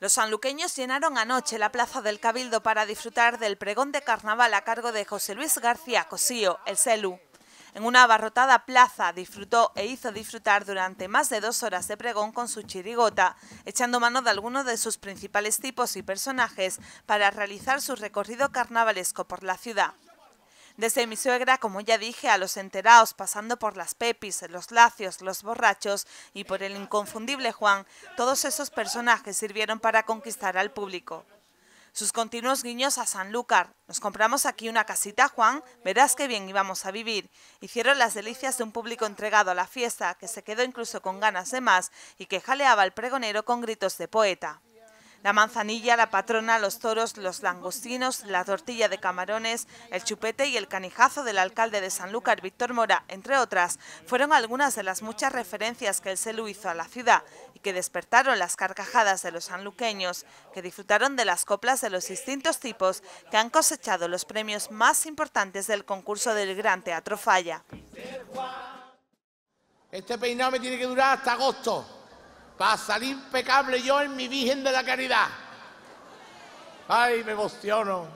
Los sanluqueños llenaron anoche la plaza del Cabildo para disfrutar del pregón de carnaval a cargo de José Luis García Cosío, el CELU. En una abarrotada plaza disfrutó e hizo disfrutar durante más de dos horas de pregón con su chirigota, echando mano de algunos de sus principales tipos y personajes para realizar su recorrido carnavalesco por la ciudad. Desde mi suegra, como ya dije, a los enterados, pasando por las pepis, los lacios, los borrachos y por el inconfundible Juan, todos esos personajes sirvieron para conquistar al público. Sus continuos guiños a Sanlúcar, nos compramos aquí una casita, Juan, verás qué bien íbamos a vivir. Hicieron las delicias de un público entregado a la fiesta, que se quedó incluso con ganas de más y que jaleaba al pregonero con gritos de poeta. La manzanilla, la patrona, los toros, los langostinos, la tortilla de camarones, el chupete y el canijazo del alcalde de Sanlúcar, Víctor Mora, entre otras, fueron algunas de las muchas referencias que el CELU hizo a la ciudad y que despertaron las carcajadas de los sanluqueños, que disfrutaron de las coplas de los distintos tipos que han cosechado los premios más importantes del concurso del Gran Teatro Falla. Este peinado me tiene que durar hasta agosto para salir impecable yo en mi Virgen de la Caridad. Ay, me emociono.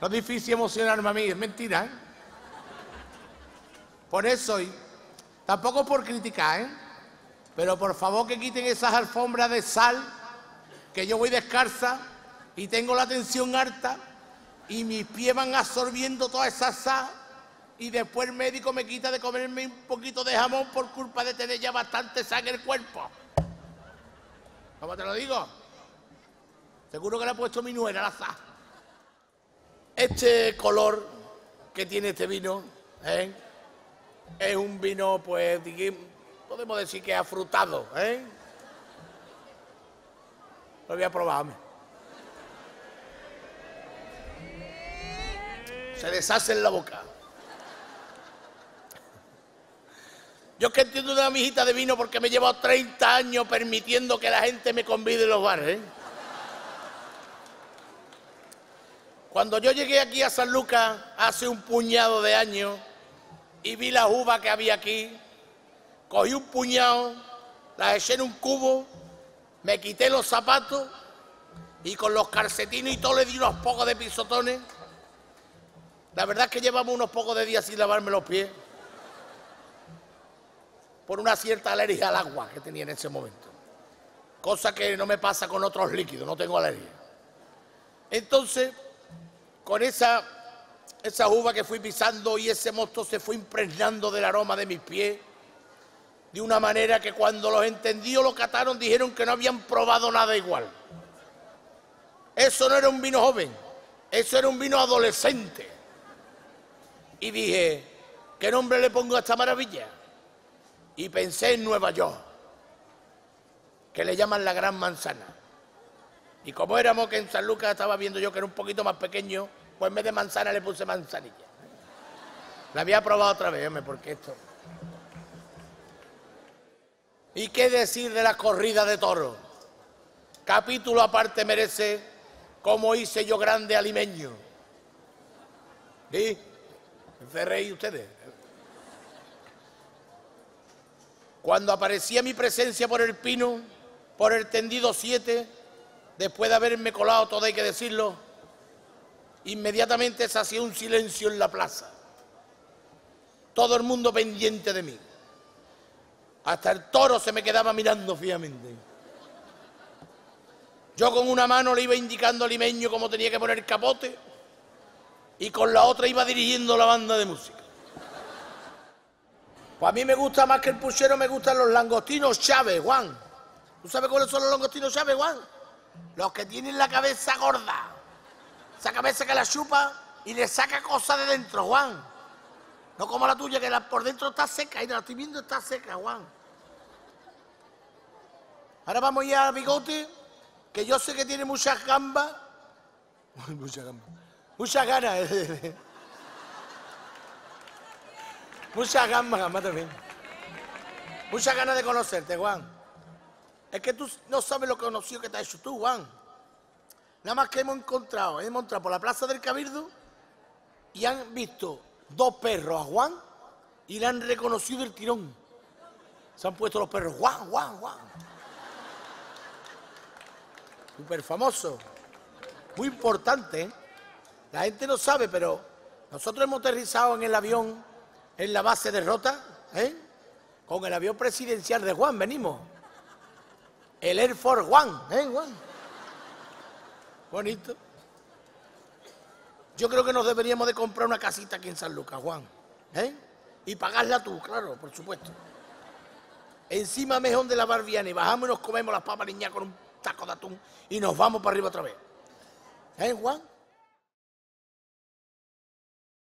No es difícil emocionarme a mí, es mentira, ¿eh? Por eso, y tampoco por criticar, ¿eh? Pero por favor que quiten esas alfombras de sal, que yo voy descalza y tengo la tensión alta y mis pies van absorbiendo toda esa sal y después el médico me quita de comerme un poquito de jamón por culpa de tener ya bastante sal en el cuerpo. ¿Cómo te lo digo? Seguro que le ha puesto mi nuera la za. Este color que tiene este vino ¿eh? es un vino, pues, podemos decir que afrutado. ¿eh? Lo voy a probar. Se deshace en la boca. Yo es que entiendo una mijita de vino porque me llevo 30 años permitiendo que la gente me convide en los bares. ¿eh? Cuando yo llegué aquí a San Lucas hace un puñado de años y vi la uva que había aquí, cogí un puñado, las eché en un cubo, me quité los zapatos y con los calcetines y todo le di unos pocos de pisotones. La verdad es que llevamos unos pocos de días sin lavarme los pies por una cierta alergia al agua que tenía en ese momento. Cosa que no me pasa con otros líquidos, no tengo alergia. Entonces, con esa, esa uva que fui pisando y ese mosto se fue impregnando del aroma de mis pies, de una manera que cuando los entendió, lo cataron, dijeron que no habían probado nada igual. Eso no era un vino joven, eso era un vino adolescente. Y dije, ¿qué nombre le pongo a esta maravilla? Y pensé en Nueva York, que le llaman la Gran Manzana. Y como éramos que en San Lucas estaba viendo yo que era un poquito más pequeño, pues en vez de manzana le puse manzanilla. La había probado otra vez, hombre, porque esto... ¿Y qué decir de la corrida de toros? Capítulo aparte merece cómo hice yo grande alimeño. ¿Sí? ¿Se ustedes? Cuando aparecía mi presencia por el pino, por el tendido 7, después de haberme colado todo hay que decirlo, inmediatamente se hacía un silencio en la plaza. Todo el mundo pendiente de mí. Hasta el toro se me quedaba mirando fijamente. Yo con una mano le iba indicando al limeño cómo tenía que poner capote y con la otra iba dirigiendo la banda de música. Pues a mí me gusta más que el puchero, me gustan los langostinos Chávez, Juan. ¿Tú sabes cuáles son los langostinos Chávez, Juan? Los que tienen la cabeza gorda. Esa cabeza que la chupa y le saca cosas de dentro, Juan. No como la tuya, que la por dentro está seca. Y la estoy viendo, está seca, Juan. Ahora vamos a ir a Bigote, que yo sé que tiene muchas gambas. muchas gambas. Muchas ganas. Muchas ganas. Muchas ganas de conocerte, Juan. Es que tú no sabes lo conocido que te has hecho tú, Juan. Nada más que hemos encontrado, hemos entrado por la Plaza del Cabildo y han visto dos perros a Juan y le han reconocido el tirón. Se han puesto los perros, Juan, Juan, Juan. súper famoso, muy importante. ¿eh? La gente no sabe, pero nosotros hemos aterrizado en el avión en la base de Rota, ¿eh? con el avión presidencial de Juan, venimos. El Air Force One, ¿eh, Juan? Bonito. Yo creo que nos deberíamos de comprar una casita aquí en San Lucas, Juan. ¿eh? Y pagarla tú, claro, por supuesto. Encima mejor de la barbiana y bajamos y nos comemos las papas niñas con un taco de atún y nos vamos para arriba otra vez. ¿Eh, Juan?